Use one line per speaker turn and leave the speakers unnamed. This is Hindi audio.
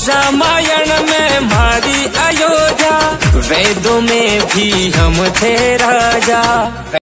रामायण में हमारी अयोध्या वेदों में भी हम थे राजा।